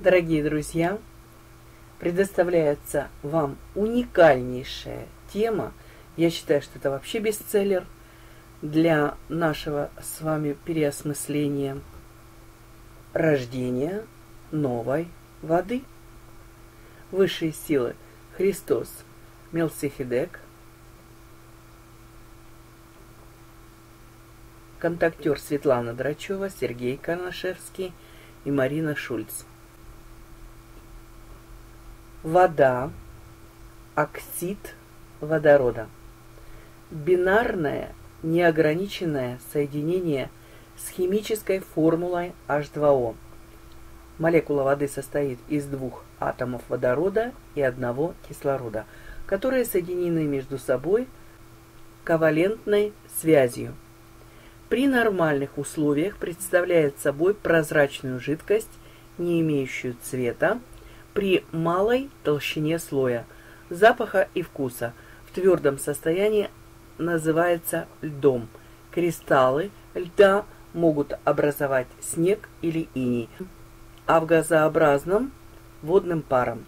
Дорогие друзья, предоставляется вам уникальнейшая тема. Я считаю, что это вообще бестселлер для нашего с вами переосмысления рождения новой воды. Высшие силы Христос, Мелсихидек, контактер Светлана Драчева, Сергей Карнашевский и Марина Шульц. Вода, оксид водорода. Бинарное неограниченное соединение с химической формулой H2O. Молекула воды состоит из двух атомов водорода и одного кислорода, которые соединены между собой ковалентной связью. При нормальных условиях представляет собой прозрачную жидкость, не имеющую цвета, при малой толщине слоя, запаха и вкуса. В твердом состоянии называется льдом. Кристаллы льда могут образовать снег или иней, а в газообразном – водным паром.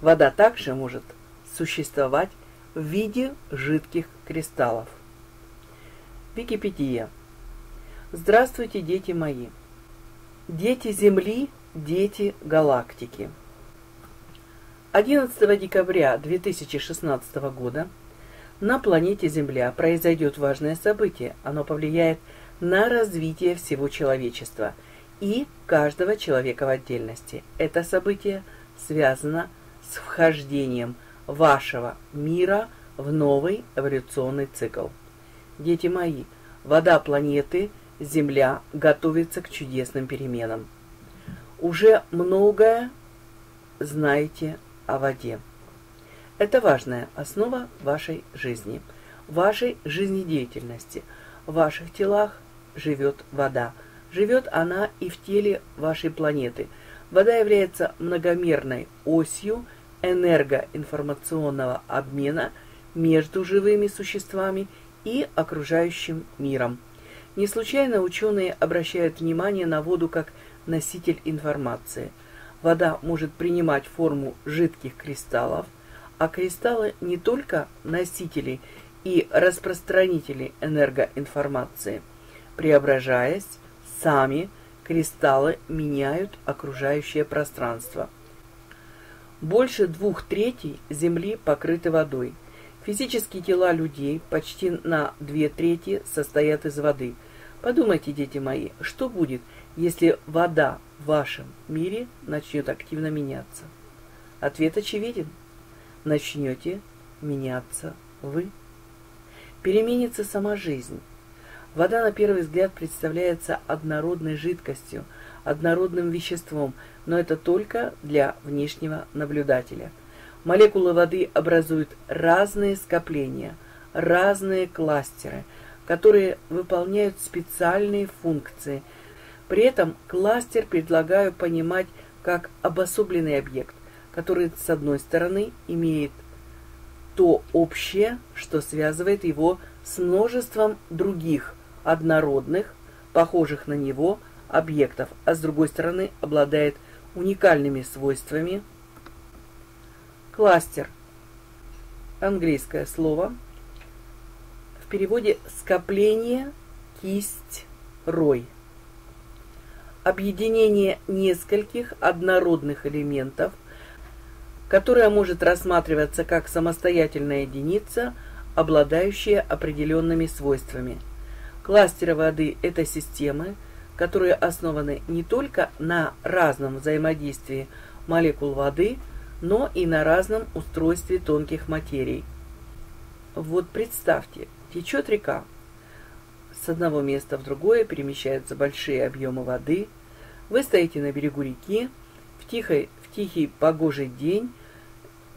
Вода также может существовать в виде жидких кристаллов. Википедия. Здравствуйте, дети мои. Дети Земли, дети галактики. 11 декабря 2016 года на планете Земля произойдет важное событие. Оно повлияет на развитие всего человечества и каждого человека в отдельности. Это событие связано с вхождением вашего мира в новый эволюционный цикл. Дети мои, вода планеты Земля готовится к чудесным переменам. Уже многое знаете о воде. Это важная основа вашей жизни, вашей жизнедеятельности. В ваших телах живет вода. Живет она и в теле вашей планеты. Вода является многомерной осью энергоинформационного обмена между живыми существами и окружающим миром. Не случайно ученые обращают внимание на воду как носитель информации. Вода может принимать форму жидких кристаллов – а кристаллы не только носители и распространители энергоинформации. Преображаясь, сами кристаллы меняют окружающее пространство. Больше двух третей Земли покрыты водой. Физические тела людей почти на две трети состоят из воды. Подумайте, дети мои, что будет, если вода в вашем мире начнет активно меняться? Ответ очевиден начнете меняться вы. Переменится сама жизнь. Вода на первый взгляд представляется однородной жидкостью, однородным веществом, но это только для внешнего наблюдателя. Молекулы воды образуют разные скопления, разные кластеры, которые выполняют специальные функции. При этом кластер предлагаю понимать как обособленный объект, который, с одной стороны, имеет то общее, что связывает его с множеством других однородных, похожих на него объектов, а с другой стороны обладает уникальными свойствами. Кластер. Английское слово. В переводе скопление, кисть, рой. Объединение нескольких однородных элементов – которая может рассматриваться как самостоятельная единица, обладающая определенными свойствами. Кластеры воды – это системы, которые основаны не только на разном взаимодействии молекул воды, но и на разном устройстве тонких материй. Вот представьте, течет река. С одного места в другое перемещаются большие объемы воды. Вы стоите на берегу реки, в, тихой, в тихий погожий день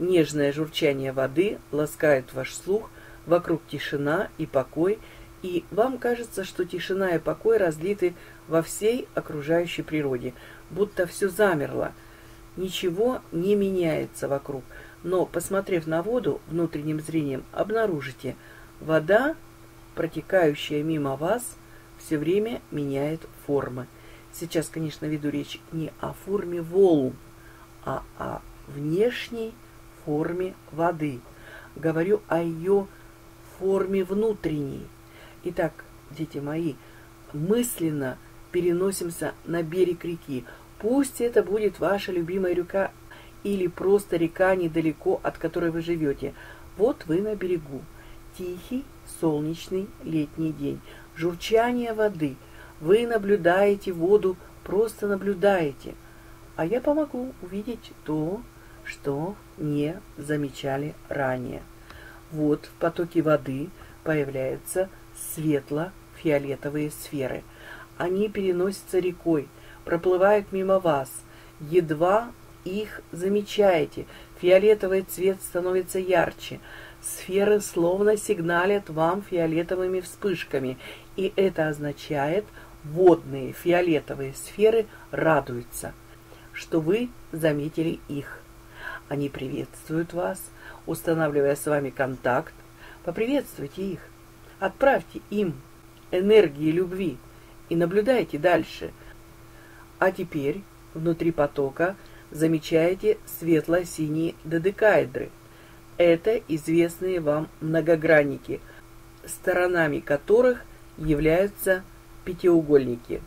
Нежное журчание воды ласкает ваш слух, вокруг тишина и покой, и вам кажется, что тишина и покой разлиты во всей окружающей природе, будто все замерло, ничего не меняется вокруг. Но, посмотрев на воду внутренним зрением, обнаружите, вода, протекающая мимо вас, все время меняет формы. Сейчас, конечно, веду речь не о форме волн, а о внешней форме воды. Говорю о ее форме внутренней. Итак, дети мои, мысленно переносимся на берег реки. Пусть это будет ваша любимая река или просто река недалеко, от которой вы живете. Вот вы на берегу. Тихий, солнечный летний день. Журчание воды. Вы наблюдаете воду, просто наблюдаете. А я помогу увидеть то, что не замечали ранее. Вот в потоке воды появляются светло-фиолетовые сферы. Они переносятся рекой, проплывают мимо вас. Едва их замечаете, фиолетовый цвет становится ярче. Сферы словно сигналят вам фиолетовыми вспышками, и это означает, водные фиолетовые сферы радуются, что вы заметили их. Они приветствуют вас, устанавливая с вами контакт. Поприветствуйте их, отправьте им энергии любви и наблюдайте дальше. А теперь внутри потока – замечаете светло-синие додекаэдры. Это известные вам многогранники, сторонами которых являются пятиугольники.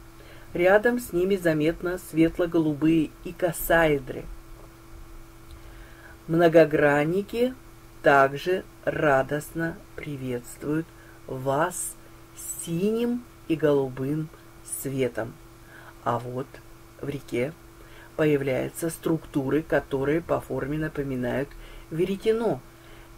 Рядом с ними заметно светло-голубые икосаэдры. Многогранники также радостно приветствуют вас синим и голубым светом. А вот в реке появляются структуры, которые по форме напоминают веретено.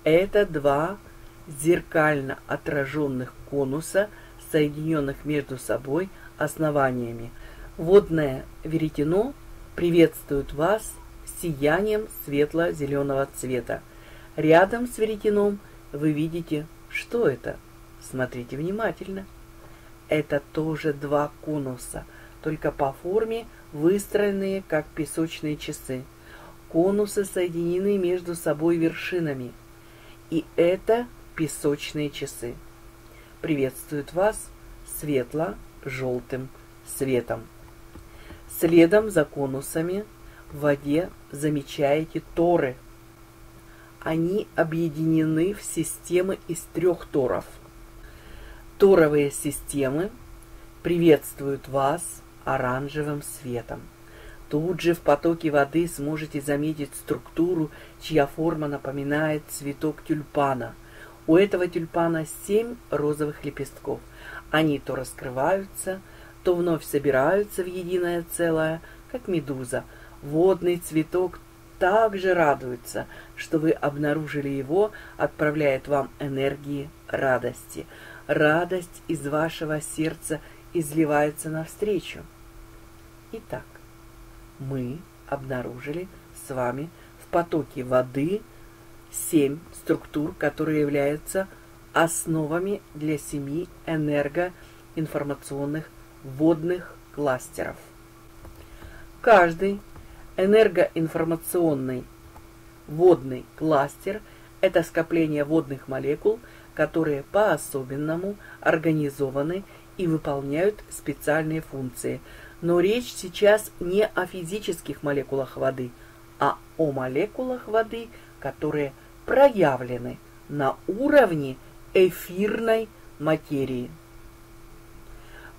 Это два зеркально отраженных конуса, соединенных между собой основаниями. Водное веретено приветствует вас сиянием светло-зеленого цвета. Рядом с веретеном вы видите, что это. Смотрите внимательно. Это тоже два конуса, только по форме выстроенные как песочные часы. Конусы соединены между собой вершинами. И это песочные часы. Приветствуют вас светло-желтым светом. Следом за конусами в воде замечаете торы. Они объединены в системы из трех торов. Торовые системы приветствуют вас оранжевым светом. Тут же в потоке воды сможете заметить структуру, чья форма напоминает цветок тюльпана. У этого тюльпана семь розовых лепестков. Они то раскрываются, то вновь собираются в единое целое, как медуза. Водный цветок также радуется, что вы обнаружили его, отправляет вам энергии радости. Радость из вашего сердца изливается навстречу. Итак, мы обнаружили с вами в потоке воды семь структур, которые являются основами для семи энергоинформационных водных кластеров. Каждый энергоинформационный водный кластер – это скопление водных молекул, которые по-особенному организованы и выполняют специальные функции – но речь сейчас не о физических молекулах воды, а о молекулах воды, которые проявлены на уровне эфирной материи.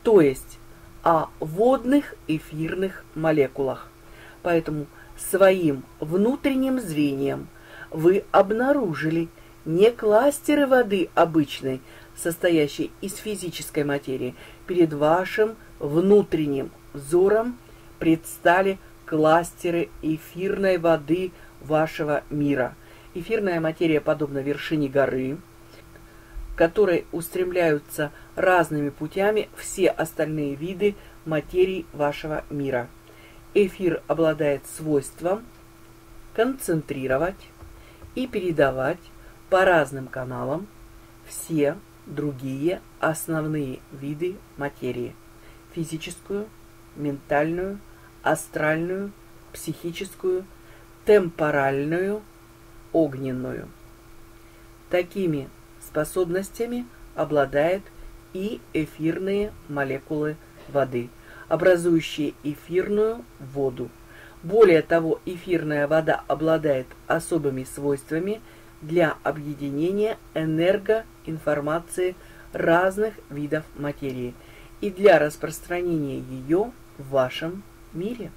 То есть о водных эфирных молекулах. Поэтому своим внутренним зрением вы обнаружили не кластеры воды обычной, состоящей из физической материи, перед вашим внутренним взором предстали кластеры эфирной воды вашего мира. Эфирная материя подобна вершине горы, к которой устремляются разными путями все остальные виды материи вашего мира. Эфир обладает свойством концентрировать и передавать по разным каналам все другие основные виды материи – физическую, ментальную, астральную, психическую, темпоральную, огненную. Такими способностями обладают и эфирные молекулы воды. образующие эфирную воду. Более того, эфирная вода обладает особыми свойствами для объединения энергоинформации разных видов материи и для распространения ее в вашем мире.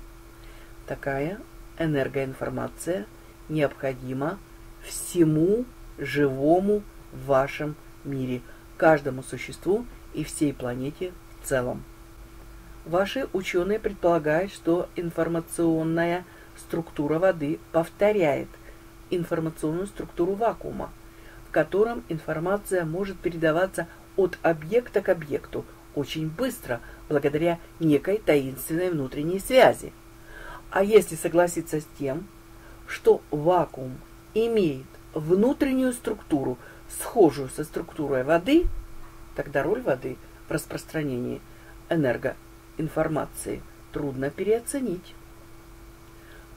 Такая энергоинформация необходима всему живому в вашем мире, каждому существу и всей планете в целом. Ваши ученые предполагают, что информационная структура воды повторяет информационную структуру вакуума, в котором информация может передаваться от объекта к объекту очень быстро, благодаря некой таинственной внутренней связи. А если согласиться с тем, что вакуум имеет внутреннюю структуру, схожую со структурой воды, тогда роль воды в распространении энергоинформации трудно переоценить.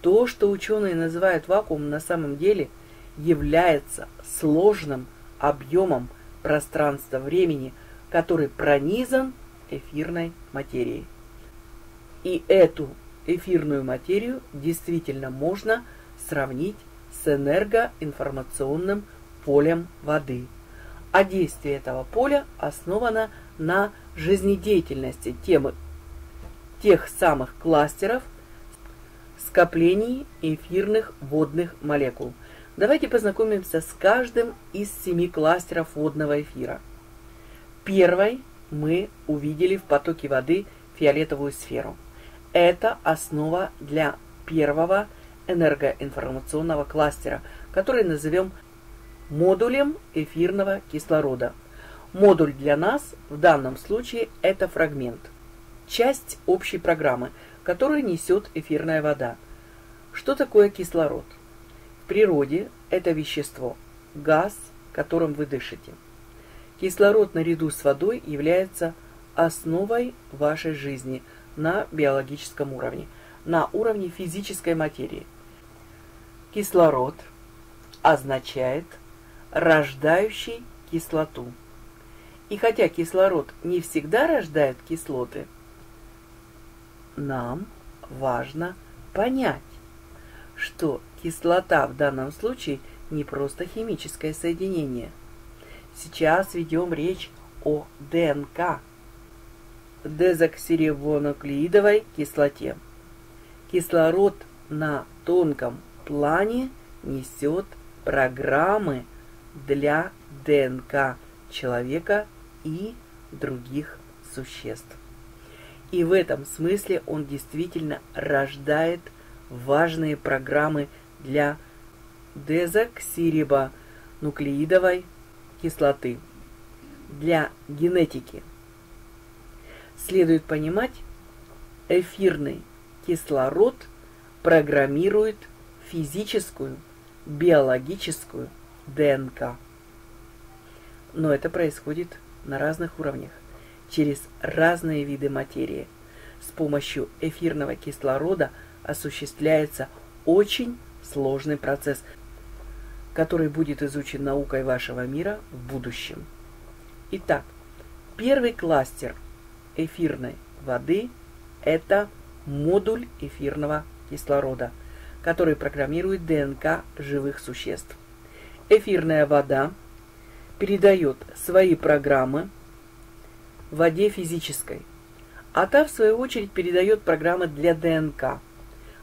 То, что ученые называют вакуумом, на самом деле является сложным объемом пространства-времени, который пронизан эфирной материей. И эту эфирную материю действительно можно сравнить с энергоинформационным полем воды. А действие этого поля основано на жизнедеятельности темы, тех самых кластеров скоплений эфирных водных молекул. Давайте познакомимся с каждым из семи кластеров водного эфира. Первой мы увидели в потоке воды фиолетовую сферу. Это основа для первого энергоинформационного кластера, который назовем модулем эфирного кислорода. Модуль для нас в данном случае это фрагмент, часть общей программы, которую несет эфирная вода. Что такое кислород? В природе это вещество, газ, которым вы дышите. Кислород наряду с водой является основой вашей жизни на биологическом уровне, на уровне физической материи. Кислород означает рождающий кислоту. И хотя кислород не всегда рождает кислоты, нам важно понять, что кислота в данном случае не просто химическое соединение. Сейчас ведем речь о ДНК, дезоксирибонуклеидовой кислоте. Кислород на тонком плане несет программы для ДНК человека и других существ. И в этом смысле он действительно рождает важные программы для дезоксирибонуклеидовой кислоты, для генетики. Следует понимать, эфирный кислород программирует физическую, биологическую ДНК. Но это происходит на разных уровнях, через разные виды материи. С помощью эфирного кислорода осуществляется очень сложный процесс, который будет изучен наукой вашего мира в будущем. Итак, первый кластер эфирной воды – это модуль эфирного кислорода – который программирует ДНК живых существ. Эфирная вода передает свои программы воде физической, а та, в свою очередь, передает программы для ДНК.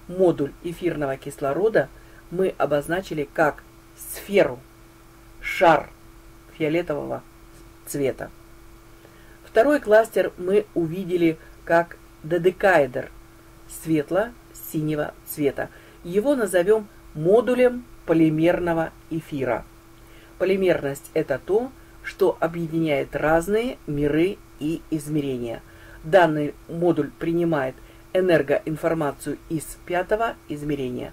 Модуль эфирного кислорода мы обозначили как сферу, шар фиолетового цвета. Второй кластер мы увидели как додекаэдр светло-синего цвета. Его назовем модулем полимерного эфира. Полимерность – это то, что объединяет разные миры и измерения. Данный модуль принимает энергоинформацию из пятого измерения.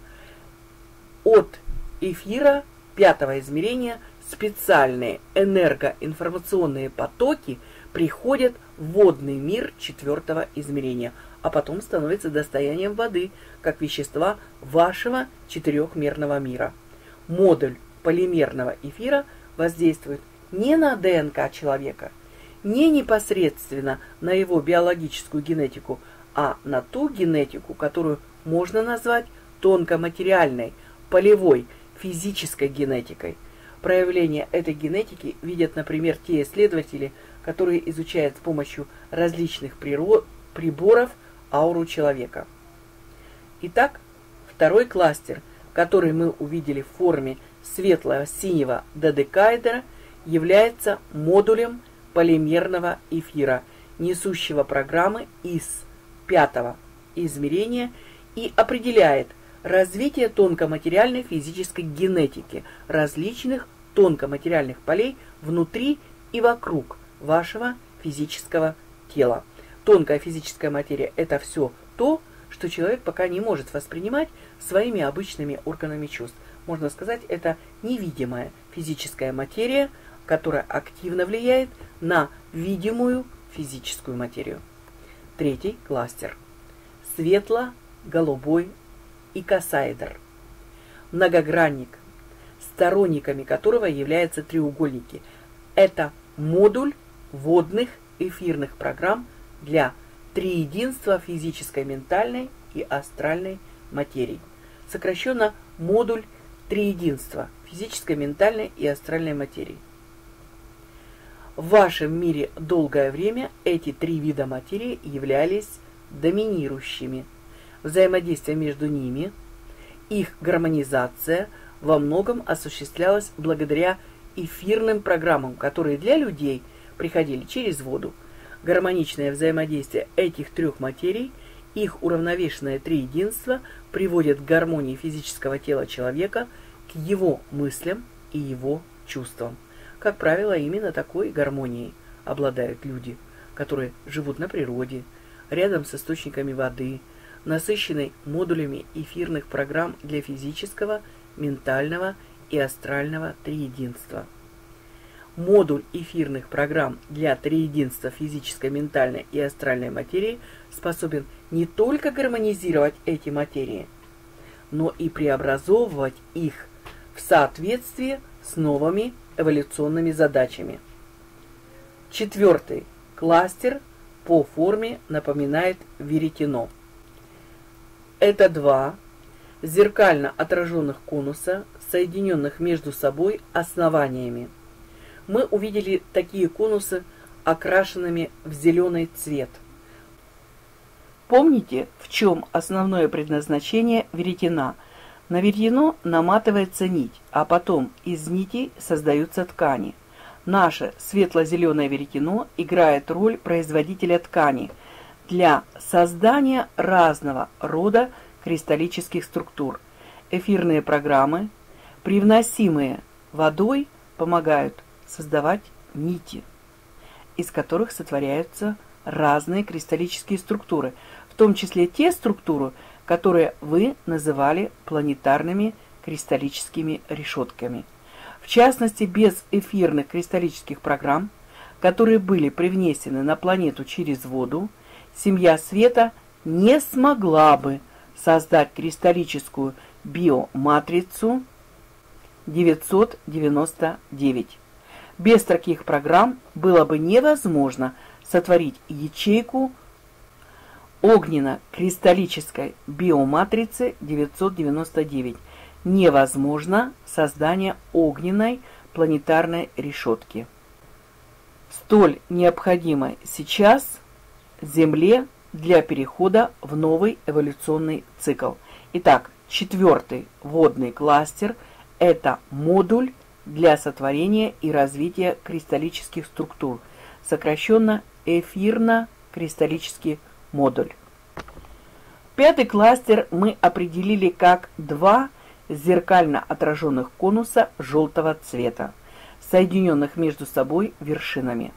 От эфира пятого измерения специальные энергоинформационные потоки приходят в водный мир четвертого измерения – а потом становится достоянием воды, как вещества вашего четырехмерного мира. Модуль полимерного эфира воздействует не на ДНК человека, не непосредственно на его биологическую генетику, а на ту генетику, которую можно назвать тонкоматериальной, полевой, физической генетикой. Проявление этой генетики видят, например, те исследователи, которые изучают с помощью различных приборов ауру человека. Итак, второй кластер, который мы увидели в форме светло-синего додекаэдра, является модулем полимерного эфира, несущего программы из пятого измерения и определяет развитие тонкоматериальной физической генетики различных тонкоматериальных полей внутри и вокруг вашего физического тела. Тонкая физическая материя – это все то, что человек пока не может воспринимать своими обычными органами чувств. Можно сказать, это невидимая физическая материя, которая активно влияет на видимую физическую материю. Третий кластер. Светло-голубой икосаэдр. Многогранник, сторонниками которого являются треугольники. Это модуль водных эфирных программ для триединства физической, ментальной и астральной материи. Сокращенно модуль триединства физической, ментальной и астральной материи. В вашем мире долгое время эти три вида материи являлись доминирующими. Взаимодействие между ними, их гармонизация во многом осуществлялась благодаря эфирным программам, которые для людей приходили через воду. Гармоничное взаимодействие этих трех материй, их уравновешенное триединство приводит к гармонии физического тела человека, к его мыслям и его чувствам. Как правило, именно такой гармонией обладают люди, которые живут на природе, рядом с источниками воды, насыщенной модулями эфирных программ для физического, ментального и астрального триединства. Модуль эфирных программ для триединства физической, ментальной и астральной материи способен не только гармонизировать эти материи, но и преобразовывать их в соответствии с новыми эволюционными задачами. Четвертый кластер по форме напоминает веретено. Это два зеркально отраженных конуса, соединенных между собой основаниями. Мы увидели такие конусы окрашенными в зеленый цвет. Помните, в чем основное предназначение веретена – на веретено наматывается нить, а потом из нитей создаются ткани. Наше светло-зеленое веретено играет роль производителя ткани для создания разного рода кристаллических структур. Эфирные программы, привносимые водой, помогают создавать нити, из которых сотворяются разные кристаллические структуры, в том числе те структуры, которые вы называли планетарными кристаллическими решетками. В частности, без эфирных кристаллических программ, которые были привнесены на планету через воду, семья света не смогла бы создать кристаллическую биоматрицу 999. Без таких программ было бы невозможно сотворить ячейку огненно-кристаллической биоматрицы 999 невозможно создание огненной планетарной решетки. Столь необходимой сейчас Земле для перехода в новый эволюционный цикл. Итак, четвертый водный кластер – это модуль для сотворения и развития кристаллических структур, сокращенно эфирно-кристаллический модуль. Пятый кластер мы определили как два зеркально отраженных конуса желтого цвета, соединенных между собой вершинами.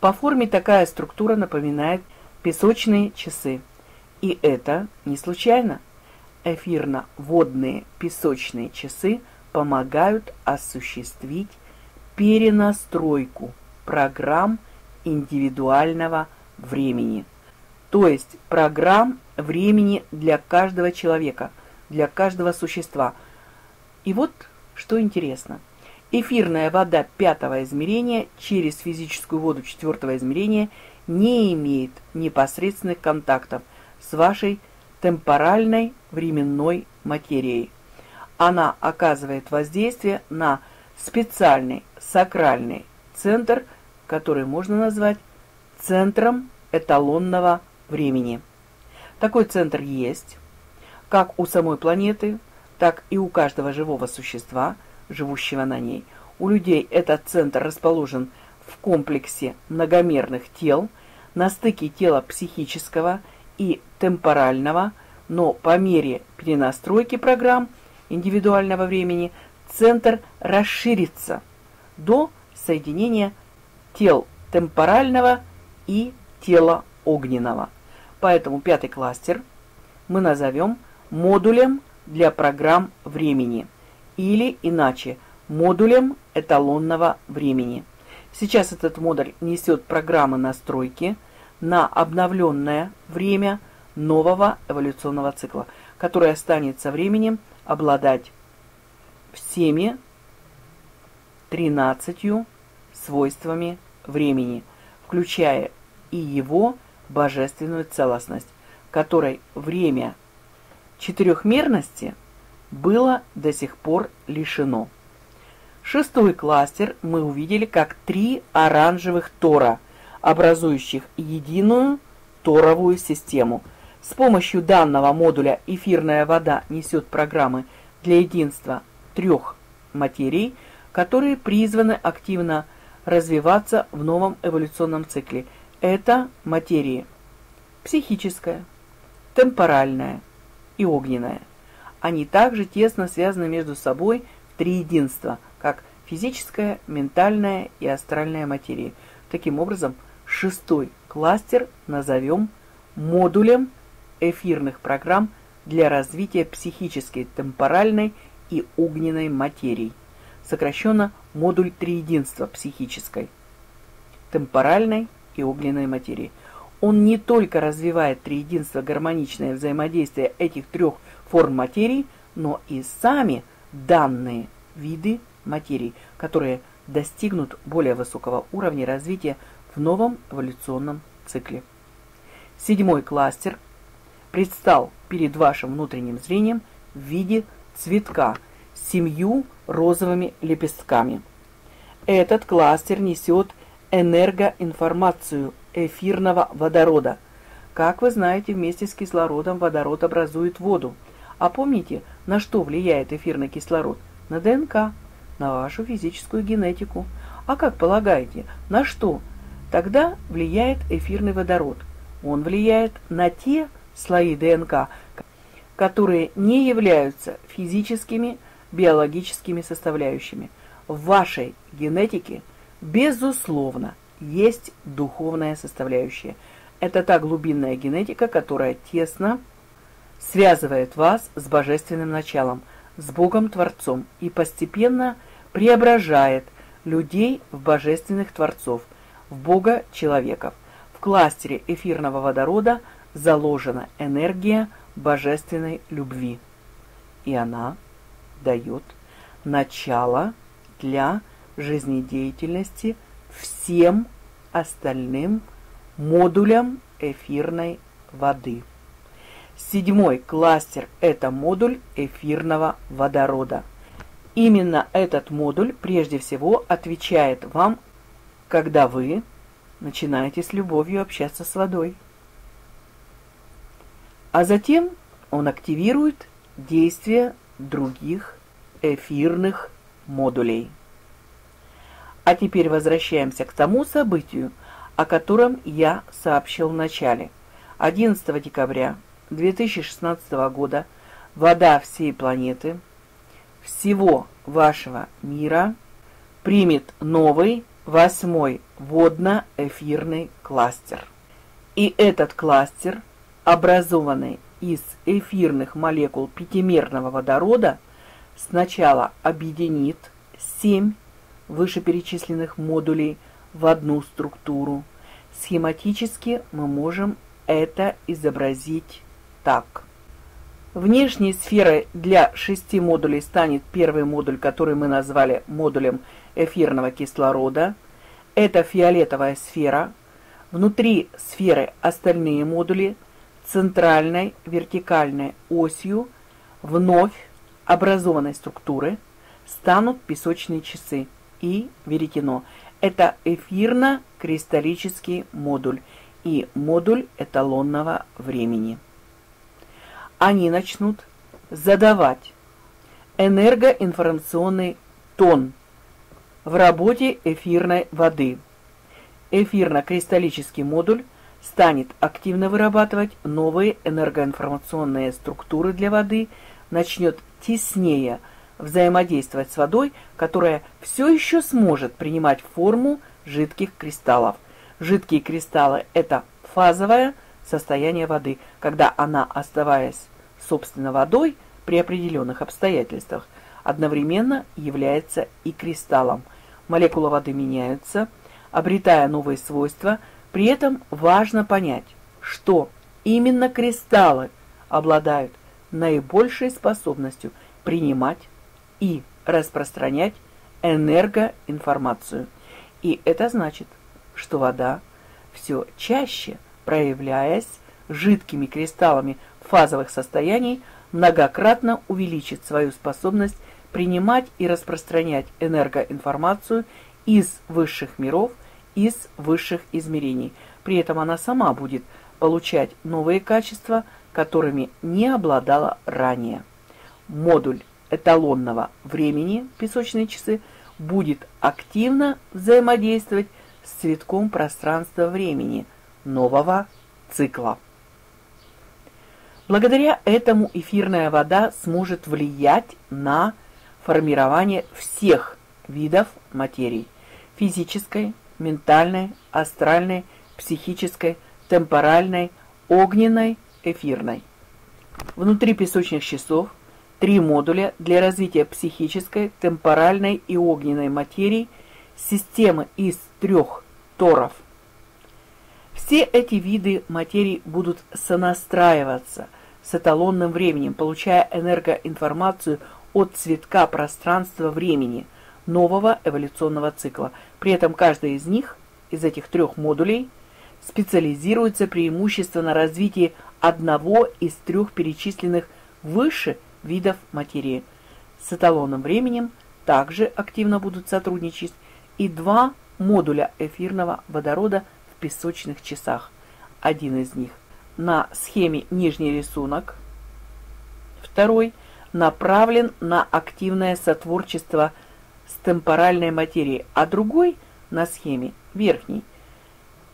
По форме такая структура напоминает песочные часы. И это не случайно. Эфирно-водные песочные часы помогают осуществить перенастройку программ индивидуального времени то есть программ времени для каждого человека, для каждого существа. И вот что интересно. Эфирная вода пятого измерения через физическую воду четвертого измерения не имеет непосредственных контактов с вашей темпоральной временной материей. Она оказывает воздействие на специальный сакральный центр, который можно назвать центром эталонного времени. Такой центр есть, как у самой планеты, так и у каждого живого существа, живущего на ней. У людей этот центр расположен в комплексе многомерных тел, на стыке тела психического и темпорального, но по мере перенастройки программ индивидуального времени центр расширится до соединения тел темпорального и тела огненного. Поэтому пятый кластер мы назовем модулем для программ времени или иначе модулем эталонного времени. Сейчас этот модуль несет программы настройки на обновленное время нового эволюционного цикла, который станет со временем обладать всеми 13 свойствами времени, включая и его божественную целостность, которой время четырехмерности было до сих пор лишено. Шестой кластер мы увидели как три оранжевых тора, образующих единую торовую систему. С помощью данного модуля эфирная вода несет программы для единства трех материй, которые призваны активно развиваться в новом эволюционном цикле. Это материи психическая, темпоральная и огненная. Они также тесно связаны между собой в три единства, как физическая, ментальная и астральная материи. Таким образом, шестой кластер назовем модулем эфирных программ для развития психической, темпоральной и огненной материи. Сокращенно модуль триединства психической, темпоральной и огненной материи. Он не только развивает триединство гармоничное взаимодействие этих трех форм материи, но и сами данные виды материи, которые достигнут более высокого уровня развития в новом эволюционном цикле. Седьмой кластер предстал перед вашим внутренним зрением в виде цветка с семью розовыми лепестками. Этот кластер несет энергоинформацию эфирного водорода. Как вы знаете, вместе с кислородом водород образует воду – а помните, на что влияет эфирный кислород? На ДНК, на вашу физическую генетику. А как полагаете, на что? Тогда влияет эфирный водород. Он влияет на те слои ДНК, которые не являются физическими, биологическими составляющими. В вашей генетике, безусловно, есть духовная составляющая. Это та глубинная генетика, которая тесно связывает вас с божественным началом, с Богом-творцом и постепенно преображает людей в божественных творцов, в Бога-человеков. В кластере эфирного водорода заложена энергия божественной любви, и она дает начало для жизнедеятельности всем остальным модулям эфирной воды. Седьмой кластер – это модуль эфирного водорода. Именно этот модуль прежде всего отвечает вам, когда вы начинаете с любовью общаться с водой. А затем он активирует действие других эфирных модулей. А теперь возвращаемся к тому событию, о котором я сообщил в начале. 11 декабря 2016 года вода всей планеты, всего вашего мира примет новый восьмой водно-эфирный кластер. И этот кластер, образованный из эфирных молекул пятимерного водорода, сначала объединит семь вышеперечисленных модулей в одну структуру. Схематически мы можем это изобразить так. Внешней сферой для шести модулей станет первый модуль, который мы назвали модулем эфирного кислорода. Это фиолетовая сфера. Внутри сферы остальные модули центральной вертикальной осью вновь образованной структуры станут песочные часы и веретено. Это эфирно-кристаллический модуль и модуль эталонного времени. Они начнут задавать энергоинформационный тон в работе эфирной воды. Эфирно-кристаллический модуль станет активно вырабатывать новые энергоинформационные структуры для воды, начнет теснее взаимодействовать с водой, которая все еще сможет принимать форму жидких кристаллов. Жидкие кристаллы – это фазовое состояние воды, когда она, оставаясь собственно водой при определенных обстоятельствах, одновременно является и кристаллом. Молекулы воды меняются, обретая новые свойства – при этом важно понять, что именно кристаллы обладают наибольшей способностью принимать и распространять энергоинформацию. И это значит, что вода все чаще, проявляясь жидкими кристаллами фазовых состояний, многократно увеличит свою способность принимать и распространять энергоинформацию из высших миров из высших измерений. При этом она сама будет получать новые качества, которыми не обладала ранее. Модуль эталонного времени, песочные часы, будет активно взаимодействовать с цветком пространства-времени нового цикла. Благодаря этому эфирная вода сможет влиять на формирование всех видов материи – физической, ментальной, астральной, психической, темпоральной, огненной, эфирной. Внутри песочных часов три модуля для развития психической, темпоральной и огненной материи, системы из трех торов. Все эти виды материи будут сонастраиваться с эталонным временем, получая энергоинформацию от цветка пространства времени – нового эволюционного цикла. При этом каждый из них, из этих трех модулей, специализируется преимущественно на развитии одного из трех перечисленных выше видов материи. С эталонным временем также активно будут сотрудничать и два модуля эфирного водорода в песочных часах. Один из них на схеме нижний рисунок, второй направлен на активное сотворчество с темпоральной материей, а другой на схеме, верхний,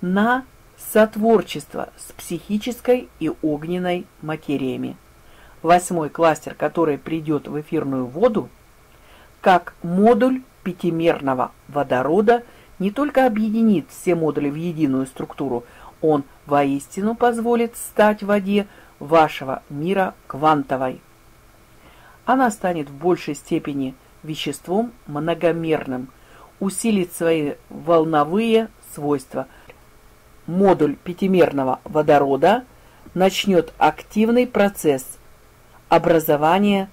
на сотворчество с психической и огненной материями. Восьмой кластер, который придет в эфирную воду, как модуль пятимерного водорода, не только объединит все модули в единую структуру, он воистину позволит стать в воде вашего мира квантовой. Она станет в большей степени веществом многомерным, усилит свои волновые свойства. Модуль пятимерного водорода начнет активный процесс образования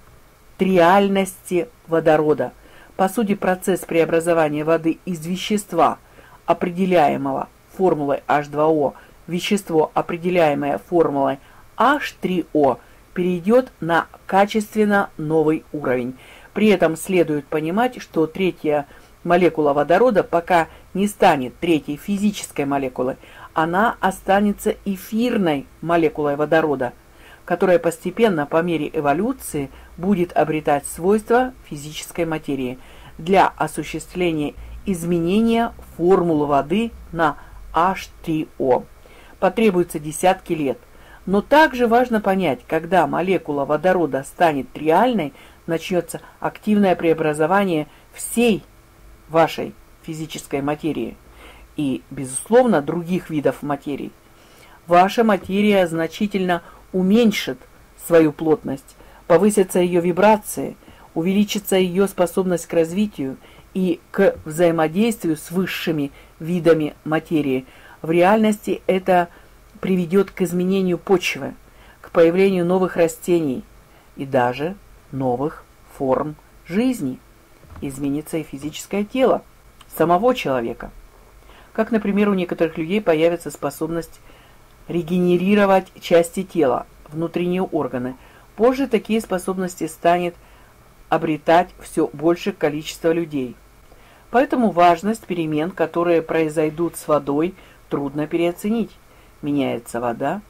триальности водорода. По сути, процесс преобразования воды из вещества, определяемого формулой H2O, вещество, определяемое формулой H3O, перейдет на качественно новый уровень – при этом следует понимать, что третья молекула водорода пока не станет третьей физической молекулой, она останется эфирной молекулой водорода, которая постепенно по мере эволюции будет обретать свойства физической материи для осуществления изменения формулы воды на H3O. Потребуется десятки лет. Но также важно понять, когда молекула водорода станет реальной, начнется активное преобразование всей вашей физической материи и, безусловно, других видов материи. Ваша материя значительно уменьшит свою плотность, повысятся ее вибрации, увеличится ее способность к развитию и к взаимодействию с высшими видами материи. В реальности это приведет к изменению почвы, к появлению новых растений и даже новых форм жизни. Изменится и физическое тело самого человека. Как, например, у некоторых людей появится способность регенерировать части тела, внутренние органы. Позже такие способности станет обретать все большее количество людей. Поэтому важность перемен, которые произойдут с водой, трудно переоценить. Меняется вода,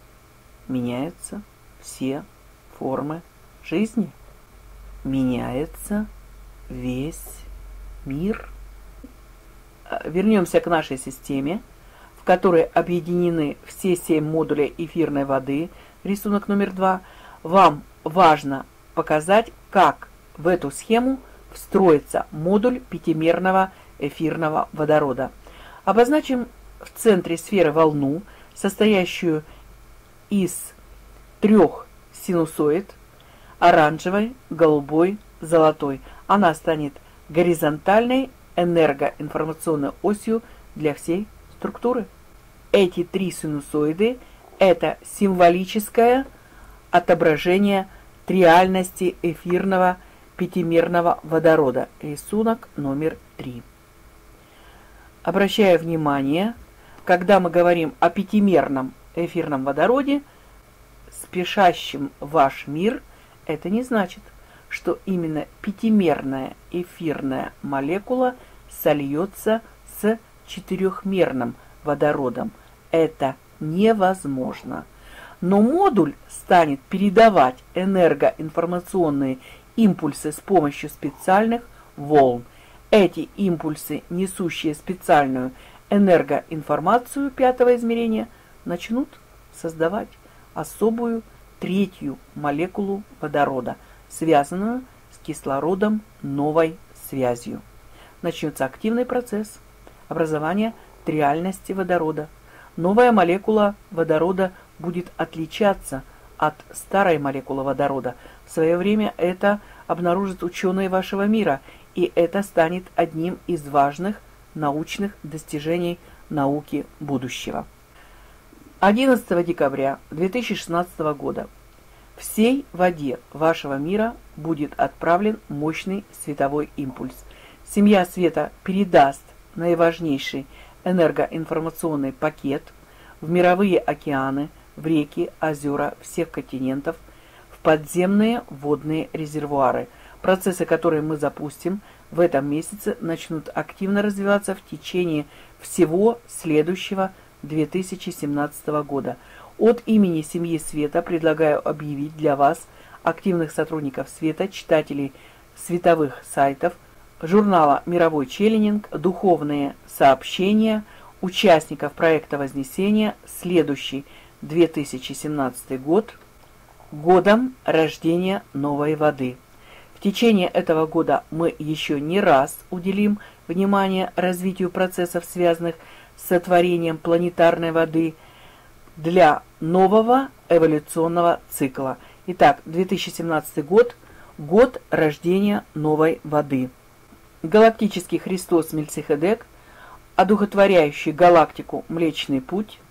меняются все формы жизни. Меняется весь мир. А, вернемся к нашей системе, в которой объединены все семь модулей эфирной воды, рисунок номер два. Вам важно показать, как в эту схему встроится модуль пятимерного эфирного водорода. Обозначим в центре сферы волну, состоящую из трех синусоид, оранжевой, голубой, золотой. Она станет горизонтальной энергоинформационной осью для всей структуры. Эти три синусоиды – это символическое отображение триальности эфирного пятимерного водорода. Рисунок номер три. Обращая внимание, когда мы говорим о пятимерном эфирном водороде, спешащем ваш мир, это не значит, что именно пятимерная эфирная молекула сольется с четырехмерным водородом. Это невозможно. Но модуль станет передавать энергоинформационные импульсы с помощью специальных волн. Эти импульсы, несущие специальную энергоинформацию пятого измерения, начнут создавать особую третью молекулу водорода, связанную с кислородом новой связью. Начнется активный процесс образования триальности водорода. Новая молекула водорода будет отличаться от старой молекулы водорода. В свое время это обнаружат ученые вашего мира, и это станет одним из важных научных достижений науки будущего. 11 декабря 2016 года всей воде вашего мира будет отправлен мощный световой импульс. Семья света передаст наиважнейший энергоинформационный пакет в мировые океаны, в реки, озера всех континентов, в подземные водные резервуары. Процессы, которые мы запустим в этом месяце, начнут активно развиваться в течение всего следующего 2017 года – от имени семьи Света предлагаю объявить для вас, активных сотрудников Света, читателей световых сайтов, журнала «Мировой челленинг», духовные сообщения, участников проекта Вознесения, следующий 2017 год, годом рождения новой воды. В течение этого года мы еще не раз уделим внимание развитию процессов, связанных с сотворением планетарной воды – для нового эволюционного цикла. Итак, 2017 год – год рождения новой воды. Галактический Христос Мельцихедек, одухотворяющий галактику Млечный Путь –